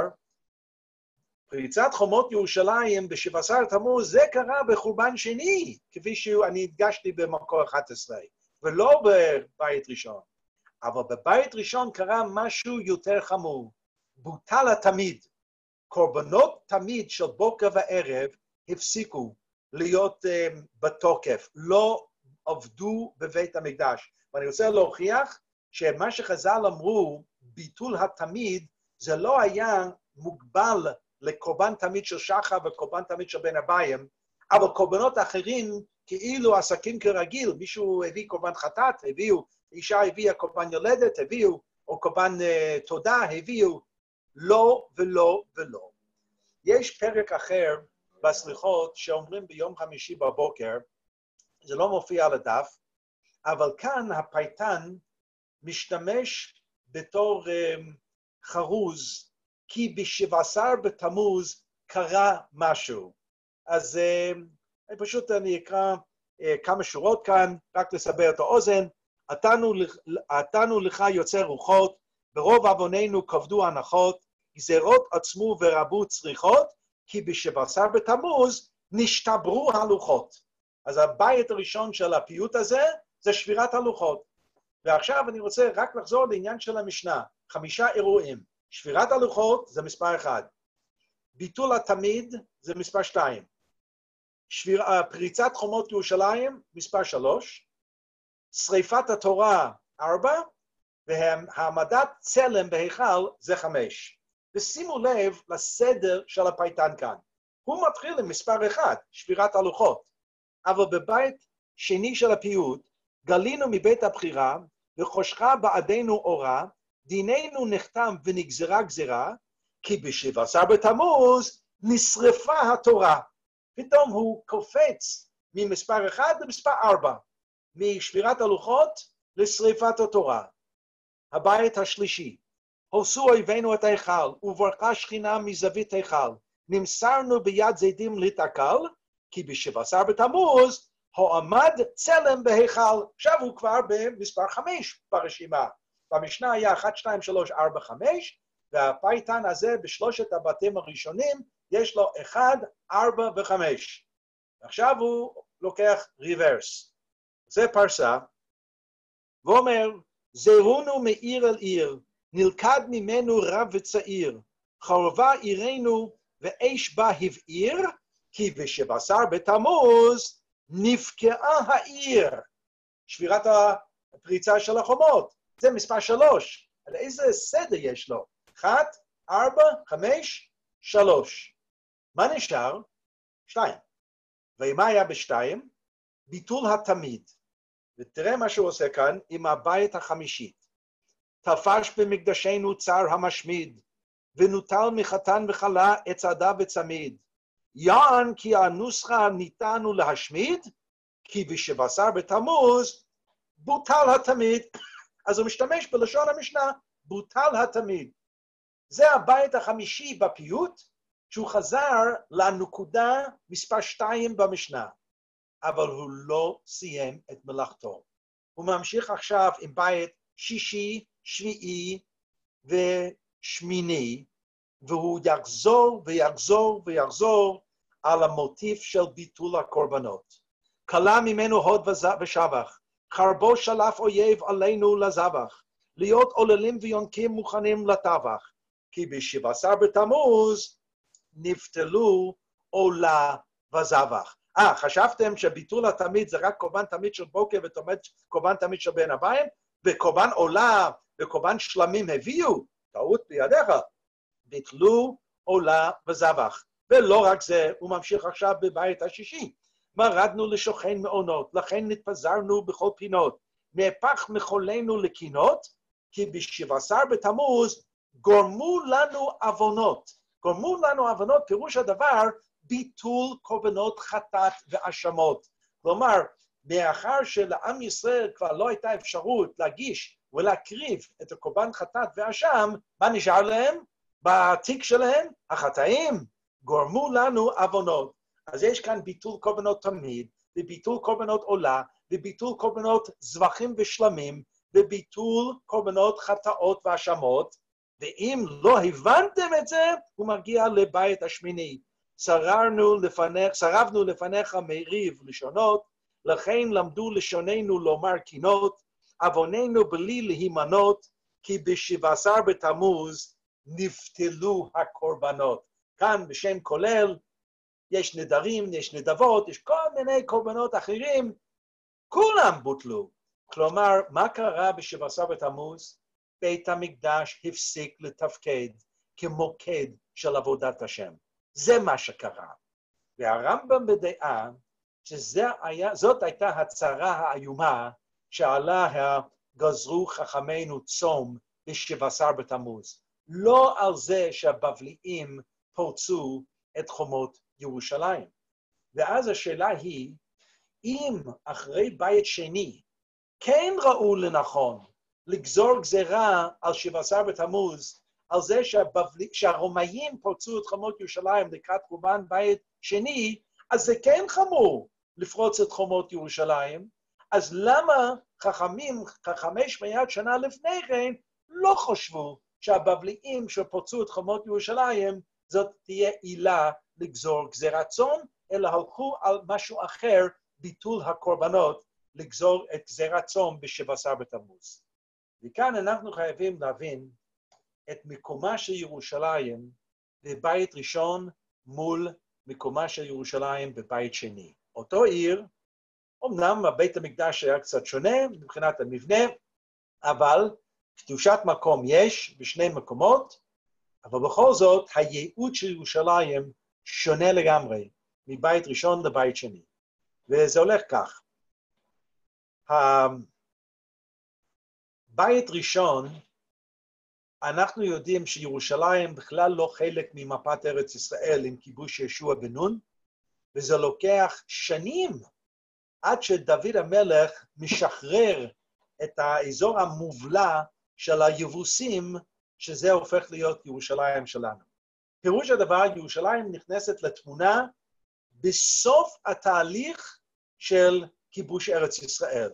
פריצת חומות ירושלים בשבע עשר תמוז, זה קרה בחורבן שני, כפי שאני הדגשתי במקור 11. ולא בבית ראשון. אבל בבית ראשון קרה משהו יותר חמור. בוטל התמיד. קורבנות תמיד של בוקר וערב הפסיקו להיות um, בתוקף, לא עבדו בבית המקדש. ואני רוצה להוכיח שמה שחז"ל אמרו, ביטול התמיד, זה לא היה מוגבל לקורבן תמיד של שחר וקורבן תמיד של בן הביים, אבל קורבנות אחרים כאילו עסקים כרגיל, מישהו הביא קורבן חטאת, הביאו, אישה הביאה קורבן יולדת, הביאו, או קורבן uh, תודה, הביאו, לא ולא ולא. יש פרק אחר בסליחות שאומרים ביום חמישי בבוקר, זה לא מופיע על הדף, אבל כאן הפייטן משתמש בתור um, חרוז, כי בשבע עשר בתמוז קרה משהו. אז um, פשוט אני אקרא אה, כמה שורות כאן, רק לסבר את האוזן. עתנו לך יוצר רוחות, ברוב עווננו כבדו הנחות, גזירות עצמו ורבו צריכות, כי בשבע עשר בתמוז נשתברו הלוחות. אז הבית הראשון של הפיוט הזה זה שבירת הלוחות. ועכשיו אני רוצה רק לחזור לעניין של המשנה, חמישה אירועים. שבירת הלוחות זה מספר אחד, ביטול התמיד זה מספר שתיים, שביר, אה, פריצת חומות ירושלים, מספר שלוש, שריפת התורה, ארבע, והעמדת צלם בהיכל זה חמש. ושימו לב לסדר של הפייטן כאן. הוא מתחיל עם מספר אחד, שבירת הלוחות, אבל בבית שני של הפיוט, גלינו מבית הבחירה, וחושכה בעדנו אורה, דיננו נחתם ונגזרה גזירה, כי בשבע עשר בתמוז נשרפה התורה. פתאום הוא קופץ ממספר אחד למספר ארבע, משבירת הלוחות לשריפת התורה. הבית השלישי, הוסו אויבינו את ההיכל, וברכה שכינה מזווית היכל. נמסרנו ביד זדים להתעכל, כי בשבע עשר בתמוז הועמד צלם בהיכל. עכשיו הוא כבר במספר חמש ברשימה. במשנה היה אחת, שתיים, שלוש, ארבע, חמש, והפייטן הזה בשלושת הבתים הראשונים, יש לו אחד, ארבע וחמש. עכשיו הוא לוקח ריברס. זה פרסה, ואומר, זרונו מעיר אל עיר, נלכד ממנו רב וצעיר, חרבה עירנו ואש בה הבעיר, כי בשבשר בתמוז נפקעה העיר. שבירת הפריצה של החומות, זה מספר שלוש. על איזה סדר יש לו? אחת, ארבע, חמש, שלוש. מה נשאר? שתיים. ומה היה בשתיים? ביטול התמיד. ותראה מה שהוא עושה כאן עם הבית החמישית. תפש במקדשנו צר המשמיד, ונוטל מחתן וכלה עצדה וצמיד. יען כי הנוסחה ניתנו להשמיד, כי בשבשר בתמוז בוטל התמיד. אז הוא משתמש בלשון המשנה, בוטל התמיד. זה הבית החמישי בפיוט, שהוא חזר לנקודה מספר שתיים במשנה, אבל הוא לא סיים את מלאכתו. הוא ממשיך עכשיו עם בית שישי, שביעי ושמיני, והוא יחזור ויחזור ויחזור על המוטיף של ביטול הקורבנות. כלה ממנו הוד ושבח, חרבו שלף אויב עלינו לזבח, להיות עוללים ויונקים מוכנים לטבח, כי בשבע עשר בתמוז נפתלו עולה וזבח. אה, חשבתם שביטול התמיד זה רק קורבן תמיד של בוקר וקורבן תמיד של בין הבאים, וקורבן עולה וקורבן שלמים הביאו? טעות בידיך. ביטלו עולה וזבח. ולא רק זה, הוא ממשיך עכשיו בבית השישי. מרדנו לשוכן מעונות, לכן נתפזרנו בכל פינות. נהפך מחולנו לקינות, כי בשבע עשר בתמוז גורמו לנו עוונות. גורמו לנו עוונות, פירוש הדבר, ביטול קורבנות חטאת והאשמות. כלומר, מאחר שלעם ישראל כבר לא הייתה אפשרות להגיש ולהקריב את הקורבן חטאת ואשם, מה נשאר להם? בתיק שלהם, החטאים גורמו לנו עוונות. אז יש כאן ביטול קורבנות תמיד, וביטול קורבנות עולה, וביטול קורבנות זבחים ושלמים, וביטול קורבנות חטאות והאשמות, ואם לא הבנתם את זה, הוא מגיע לבית השמיני. שררנו לפניך, שרבנו לפניך מריב לשונות, לכן למדו לשוננו לומר קינות, עווננו בלי להימנות, כי בשבע עשר בתמוז נפתלו הקורבנות. כאן בשם כולל יש נדרים, יש נדבות, יש כל מיני קורבנות אחרים, כולם בוטלו. כלומר, מה קרה בשבע עשר בתמוז? בית המקדש הפסיק לתפקד כמוקד של עבודת השם. זה מה שקרה. והרמב"ם בדעה שזאת הייתה הצהרה האיומה שעליה גזרו חכמינו צום בשבע עשר בתמוז. לא על זה שהבבליים פורצו את חומות ירושלים. ואז השאלה היא, אם אחרי בית שני כן ראו לנכון לגזור גזירה על שבע עשר בתמוז, על זה שהבבלי, שהרומאים פרצו את חומות ירושלים לקראת חורבן בית שני, אז זה כן חמור לפרוץ את חומות ירושלים, אז למה חכמים, חמש מאות שנה לפני כן, לא חשבו שהבבליים שפרצו את חומות ירושלים, זאת תהיה עילה לגזור גזירת צום, אלא הלכו על משהו אחר, ביטול הקורבנות, לגזור את גזירת צום בשבע עשר בתמוז. וכאן אנחנו חייבים להבין את מקומה של ירושלים בבית ראשון מול מקומה של ירושלים בבית שני. אותו עיר, אמנם בית המקדש היה קצת שונה מבחינת המבנה, אבל קדושת מקום יש בשני מקומות, אבל בכל זאת הייעוד של ירושלים שונה לגמרי מבית ראשון לבית שני. וזה הולך כך. בית ראשון, אנחנו יודעים שירושלים בכלל לא חלק ממפת ארץ ישראל עם כיבוש ישוע בן נון, וזה לוקח שנים עד שדוד המלך משחרר את האזור המובלע של היבוסים, שזה הופך להיות ירושלים שלנו. פירוש הדבר, ירושלים נכנסת לתמונה בסוף התהליך של כיבוש ארץ ישראל,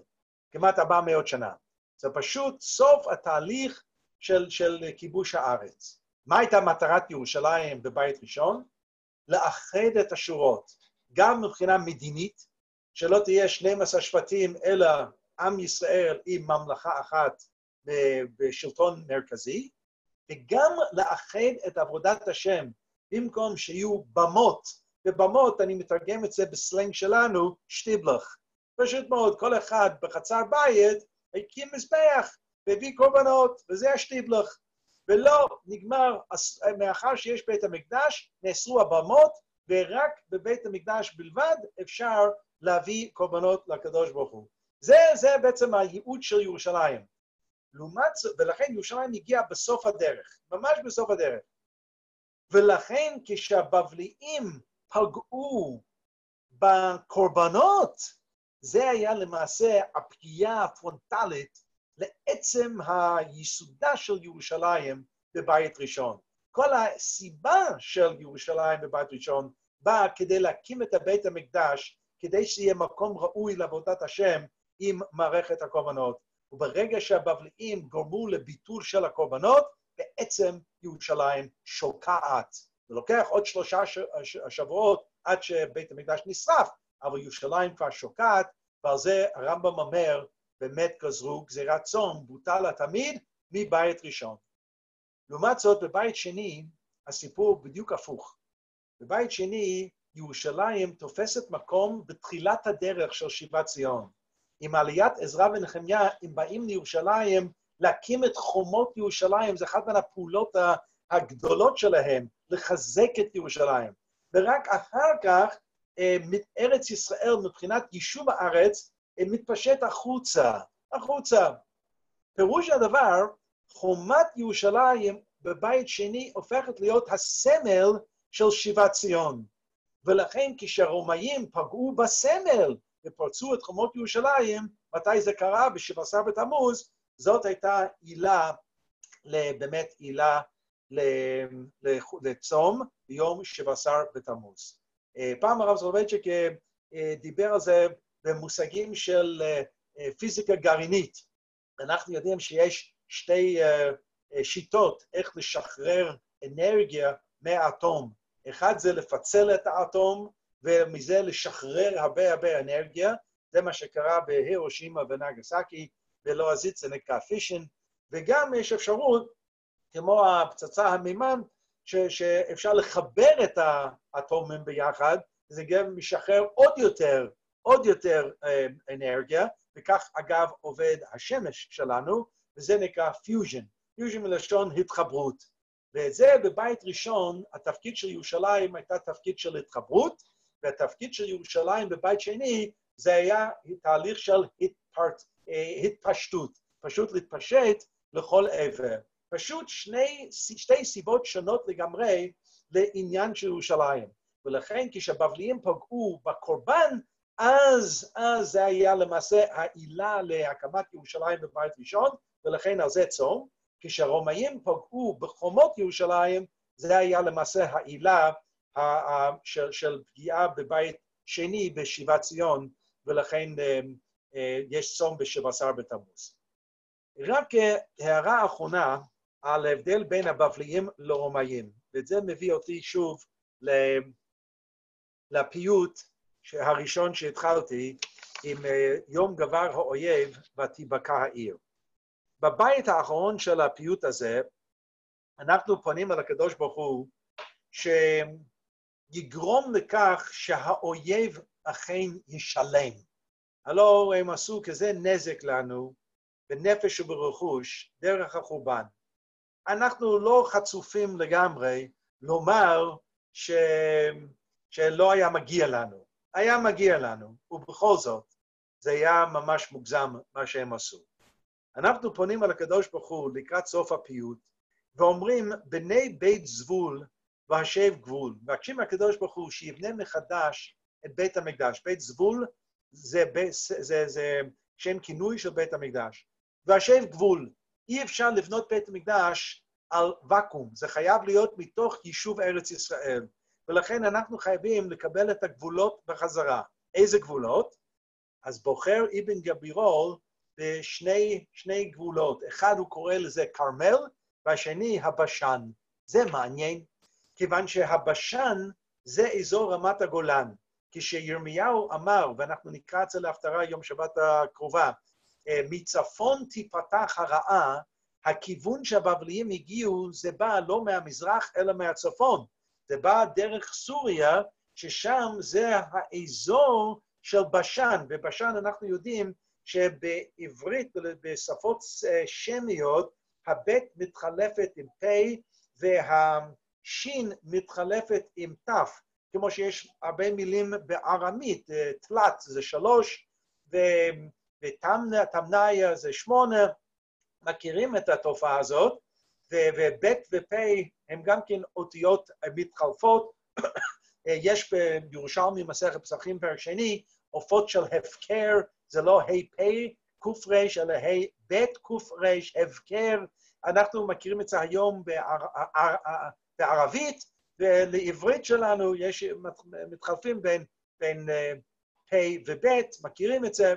כמעט 400 שנה. זה פשוט סוף התהליך של, של כיבוש הארץ. מה הייתה מטרת ירושלים בבית ראשון? לאחד את השורות, גם מבחינה מדינית, שלא תהיה 12 שבטים, אלא עם ישראל עם ממלכה אחת בשלטון מרכזי, וגם לאחד את עבודת השם, במקום שיהיו במות, ובמות, אני מתרגם את זה בסלנג שלנו, שטיבלך. פשוט מאוד, כל אחד בחצר בית הקים מזבח והביא קורבנות, וזה השטיבלך. ולא נגמר, מאחר שיש בית המקדש, נאסרו הבמות, ורק בבית המקדש בלבד אפשר להביא קורבנות לקדוש ברוך הוא. זה, זה בעצם הייעוד של ירושלים. לעומת זאת, ולכן ירושלים הגיעה בסוף הדרך, ממש בסוף הדרך. ולכן כשהבבליים פגעו בקורבנות, זה היה למעשה הפגיעה הפרונטלית לעצם היסודה של ירושלים בבית ראשון. כל הסיבה של ירושלים בבית ראשון באה כדי להקים את הבית המקדש, כדי שיהיה מקום ראוי לעבודת השם עם מערכת הקורבנות. וברגע שהבבליים גורמו לביטול של הקורבנות, בעצם ירושלים שוקעת. זה לוקח עוד שלושה שבועות עד שבית המקדש נשרף, אבל ירושלים כבר שוקעת, ועל זה הרמב"ם אומר, באמת גזרו גזירת צום, בוטל התמיד מבית ראשון. לעומת זאת, בבית שני, הסיפור בדיוק הפוך. בבית שני, ירושלים תופסת מקום בתחילת הדרך של שיבת ציון. עם עליית עזרא ונחמיה, הם באים לירושלים להקים את חומות ירושלים, זה אחת מן הפעולות הגדולות שלהם, לחזק את ירושלים. ורק אחר כך, אה, ארץ ישראל, מבחינת יישוב הארץ, מתפשט החוצה, החוצה. פירוש הדבר, חומת ירושלים בבית שני הופכת להיות הסמל של שיבת ציון. ולכן כשהרומאים פגעו בסמל ופרצו את חומות ירושלים, מתי זה קרה? ב-17 בתמוז, זאת הייתה עילה, באמת עילה לצום ביום 17 בתמוז. אה, פעם הרב סולובייצ'יק אה, דיבר על זה במושגים של אה, פיזיקה גרעינית. אנחנו יודעים שיש שתי שיטות איך לשחרר אנרגיה מהאטום. אחד זה לפצל את האטום, ומזה לשחרר הרבה הרבה אנרגיה. זה מה שקרה בהירושימה ונגסקי, בלועזית זה נקרא fission, וגם יש אפשרות, כמו הפצצה המימן, ש- שאפשר לחבר את האטומים ביחד, זה גם משחרר עוד יותר, עוד יותר אה, אנרגיה, וכך אגב עובד השמש שלנו, וזה נקרא fusion. fusion מלשון התחברות. וזה בבית ראשון, התפקיד של ירושלים הייתה תפקיד של התחברות, והתפקיד של ירושלים בבית שני זה היה תהליך של התפרט, אה, התפשטות, פשוט להתפשט לכל עבר. פשוט שני, שתי סיבות שונות לגמרי לעניין של ירושלים. ולכן כשהבבליים פגעו בקורבן, אז, אז זה היה למעשה העילה להקמת ירושלים בבית ראשון, ולכן על זה צום. כשהרומאים פגעו בחומות ירושלים, זה היה למעשה העילה של, של פגיעה בבית שני בשיבת ציון, ולכן אה, אה, יש צום ב-17 בתמוז. רק אה, הערה אחרונה על ההבדל בין הבבליים לרומאים, ואת זה מביא אותי שוב לפיוט הראשון שהתחלתי עם יום גבר האויב ותיבקע העיר. בבית האחרון של הפיוט הזה, אנחנו פונים על הקדוש ברוך הוא, שיגרום לכך שהאויב אכן ישלם. הלא הם עשו כזה נזק לנו, בנפש וברכוש, דרך החורבן. אנחנו לא חצופים לגמרי לומר ש... שלא היה מגיע לנו. היה מגיע לנו, ובכל זאת, זה היה ממש מוגזם מה שהם עשו. אנחנו פונים על הקדוש ברוך הוא לקראת סוף הפיוט, ואומרים, בני בית זבול והשב גבול. מבקשים מהקדוש ברוך הוא שיבנה מחדש את בית המקדש. בית זבול זה, זה, זה, זה שם כינוי של בית המקדש. והשב גבול, אי אפשר לבנות בית המקדש על ואקום, זה חייב להיות מתוך יישוב ארץ ישראל. ולכן אנחנו חייבים לקבל את הגבולות בחזרה. איזה גבולות? אז בוחר אבן גבירול בשני גבולות. אחד הוא קורא לזה כרמל, והשני הבשן. זה מעניין, כיוון שהבשן זה אזור רמת הגולן. כשירמיהו אמר, ואנחנו נקרא את זה להפטרה יום שבת הקרובה, אה, מצפון תיפתח הרעה, הכיוון שהבבליים הגיעו זה בא לא מהמזרח אלא מהצפון. זה בא דרך סוריה, ששם זה האזור של בשן, ובשן אנחנו יודעים שבעברית, בשפות אה, שמיות, הבית מתחלפת עם פ' והשין מתחלפת עם ת', כמו שיש הרבה מילים בארמית, אה, תלת זה שלוש, ותמניה זה שמונה, מכירים את התופעה הזאת, וב' ופ' הם גם כן אותיות מתחלפות. יש בירושלמי מסכת פסחים פרק שני, עופות של הפקר, זה לא ה' פ' ק' אלא ה' ב' ק' הפקר. אנחנו מכירים את זה היום בערבית, ולעברית שלנו יש, מתחלפים בין, בין פ' וב', מכירים את זה,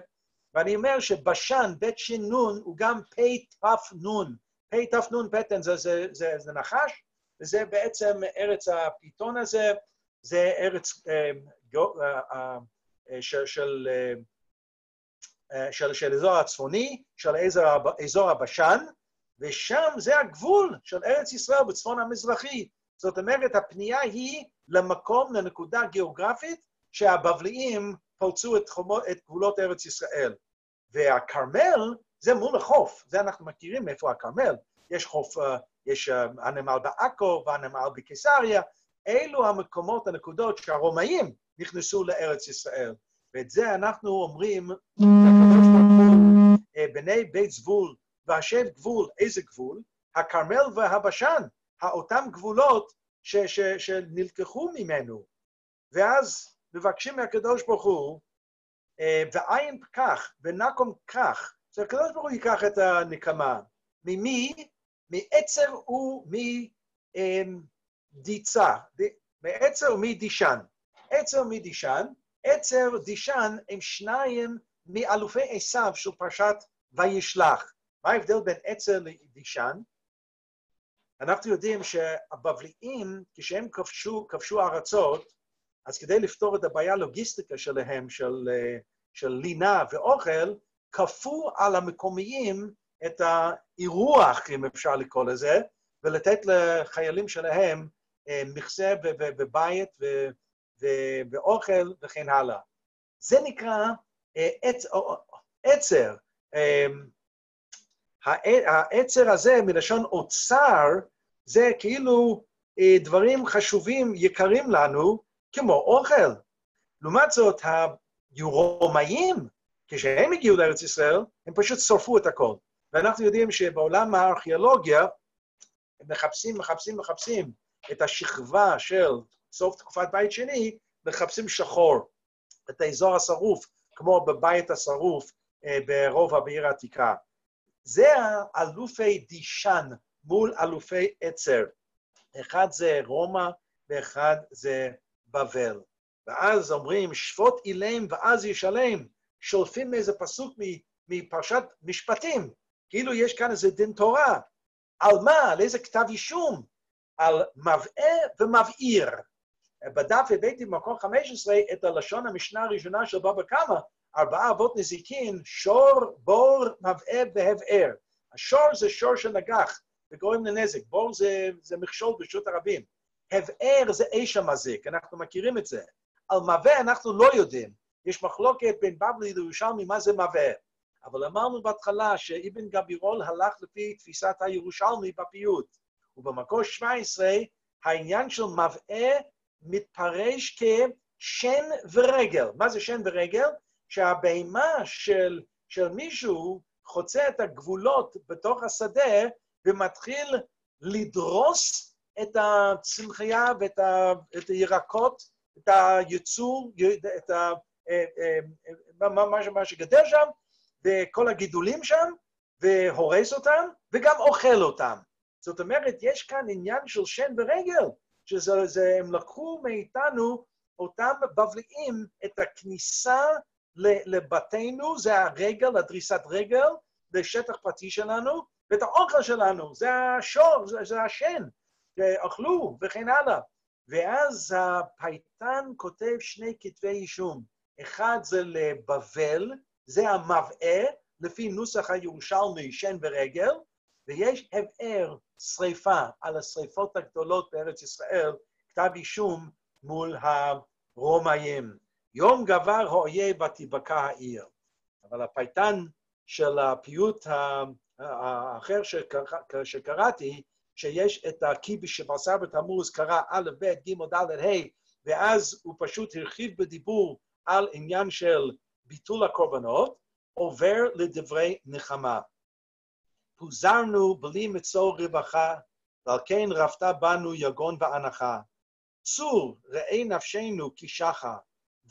ואני אומר שבשן, בית שין נון, הוא גם פ' ת' נון. פ' ת' נון פטן זה, זה, זה, זה נחש, וזה בעצם ארץ הפיתון הזה, זה ארץ אה, אה, אה, של, של, של, של אזור הצפוני, של אזור, הבשן, ושם זה הגבול של ארץ ישראל בצפון המזרחי. זאת אומרת, הפנייה היא למקום, לנקודה גיאוגרפית, שהבבליים פרצו את, חומות, את גבולות ארץ ישראל. והכרמל זה מול החוף, זה אנחנו מכירים איפה הכרמל. יש חוף, uh, יש uh, הנמל בעכו והנמל בקיסריה, אלו המקומות, הנקודות שהרומאים נכנסו לארץ ישראל. ואת זה אנחנו אומרים, אה, בני בית זבול והשב גבול, איזה גבול? הכרמל והבשן, האותם גבולות ש, ש, שנלקחו ממנו. ואז מבקשים מהקדוש ברוך הוא, אה, ועין כך, ונקום כך, שהקדוש ברוך הוא ייקח את הנקמה. ממי? מעצר ומדיצה. מעצר ומדישן. עצר ומדישן. עצר ודישן הם שניים מאלופי עשיו של פרשת וישלח. מה ההבדל בין עצר לדישן? אנחנו יודעים שהבבליים, כשהם כבשו, כבשו ארצות, אז כדי לפתור את הבעיה הלוגיסטיקה שלהם, של, של לינה ואוכל, כפו על המקומיים את האירוח, אם אפשר לקרוא לזה, ולתת לחיילים שלהם אה, מכסה ובית ואוכל וכן הלאה. זה נקרא אה, עצר. אה, העצר הזה, מלשון אוצר, זה כאילו דברים חשובים, יקרים לנו, כמו אוכל. לעומת זאת, הרומאים, כשהם הגיעו לארץ ישראל, הם פשוט שרפו את הכל. ואנחנו יודעים שבעולם הארכיאולוגיה, הם מחפשים, מחפשים, מחפשים את השכבה של סוף תקופת בית שני, מחפשים שחור, את האזור השרוף, כמו בבית השרוף אה, ברובע בעיר העתיקה. זה אלופי דישן מול אלופי עצר. אחד זה רומא ואחד זה בבל. ואז אומרים, שפוט אילם ואז ישלם, שולפים איזה פסוק מפרשת משפטים, כאילו יש כאן איזה דין תורה. על מה? על איזה כתב אישום? על מבעה ומבעיר. בדף הבאתי במקום 15 את הלשון המשנה הראשונה של בבא קמא, ארבעה אבות נזיקין, שור, בור, מבעה והבער. השור זה שור שנגח וגורם לנזק, בור זה, זה מכשול ברשות הרבים. הבער זה אש המזיק, אנחנו מכירים את זה. על מבעה אנחנו לא יודעים. יש מחלוקת בין בבלי לירושלמי מה זה מבעה. אבל אמרנו בהתחלה שאבן גבירול הלך לפי תפיסת הירושלמי בפיוט. ובמקור 17, העניין של מבעה מתפרש כשן ורגל. מה זה שן ורגל? שהבהמה של, של מישהו חוצה את הגבולות בתוך השדה ומתחיל לדרוס את הצמחייה ואת ה, את הירקות, את היצור, את ה, מה, מה, מה שגדל שם, וכל הגידולים שם, והורס אותם, וגם אוכל אותם. זאת אומרת, יש כאן עניין של שן ורגל, שהם לקחו מאיתנו, אותם בבליים, את הכניסה לבתינו, זה הרגל, הדריסת רגל, לשטח פרטי שלנו, ואת האוכל שלנו, זה השור, זה, זה השן. ואכלו, וכן הלאה. ואז הפייטן כותב שני כתבי אישום. אחד זה לבבל, זה המבעה, לפי נוסח הירושלמי, שן ורגל, ויש הבער שריפה על השריפות הגדולות בארץ ישראל, כתב אישום מול הרומאים. יום גבר האויב ותיבקע העיר. אבל הפייטן של הפיוט האחר שקראתי, שיש את הכי בשבעשר בתמוז, קרא א', ב', ג', ד', ה', ואז הוא פשוט הרחיב בדיבור על עניין של ביטול הקורבנות, עובר לדברי נחמה. פוזרנו בלי מצור רווחה, ועל כן רפתה בנו יגון ואנחה. צור, ראה נפשנו כשחר,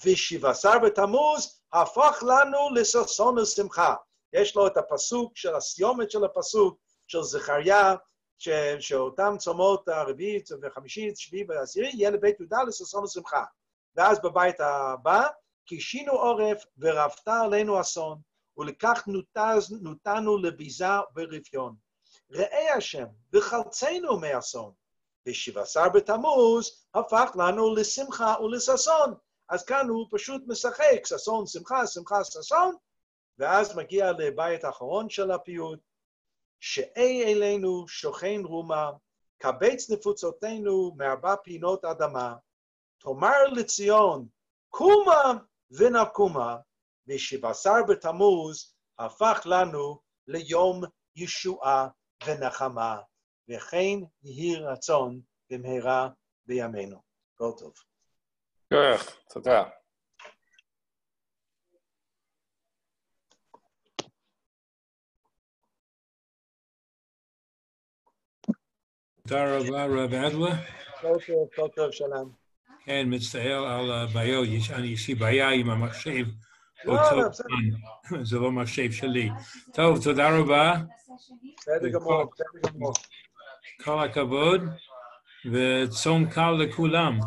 ושבעשר בתמוז הפך לנו לששון ושמחה. יש לו את הפסוק של הסיומת של הפסוק של זכריה, ש, שאותם צומות הרביעית וחמישית, שביעי ועשירי, יהיה לבית יהודה לששון ושמחה. ואז בבית הבא, כי שינו עורף ורבתה עלינו אסון, ולכך נותז, נותנו לביזה ורפיון. ראה השם, וחלצנו מאסון. בשבע עשר בתמוז הפך לנו לשמחה ולששון. אז כאן הוא פשוט משחק, ששון, שמחה, שמחה, ששון, ואז מגיע לבית האחרון של הפיוט, שאי אלינו שוכן רומה, קבץ נפוצותינו מארבע פינות אדמה, תאמר לציון, קומה ונקומה, ושבע עשר בתמוז הפך לנו ליום ישועה ונחמה, וכן יהי רצון במהרה בימינו. כל טוב. תודה. תודה רבה, רב אדלה. כל טוב, כל טוב, שלום. כן, מצטער על הבעיות, יש לי בעיה עם המחשב. לא, לא, בסדר. זה לא מחשב שלי. טוב, תודה רבה. בסדר גמור, בסדר גמור. כל הכבוד, וצום קל לכולם.